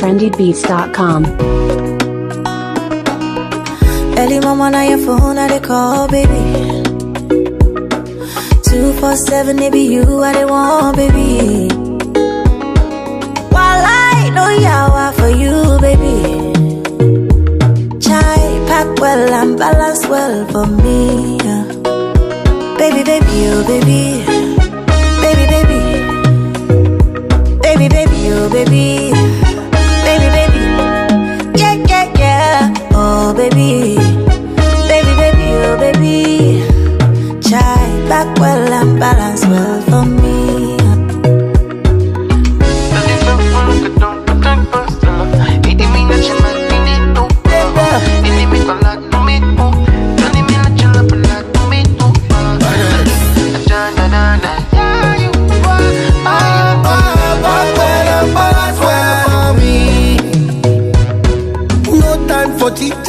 Trendybeats.com. Early mama on your phone, I they call, baby. Two four seven, it be you, I they want, baby. Yawa for you, baby. Chai park well and balance well for me. yeah. Baby, baby, oh baby. Baby, baby. Baby, baby, oh. Baby,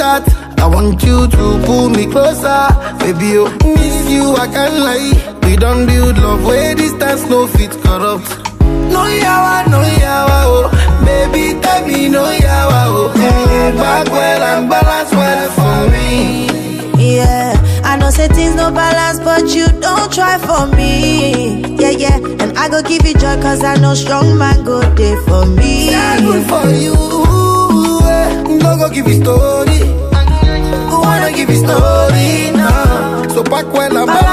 chat. I want you to pull me closer, baby. Oh, miss you, I can't lie. We don't build love where distance no fit corrupt. No yawa, no yawa, oh, baby, tell me no yawa, oh. Mm, park well and balance well for me. Yeah, I know say things no balance, but you don't try for me. Yeah, yeah, and I go give you joy, cause I know strong man go there for me. Yeah, good for you. eh. No go give you story. Who wanna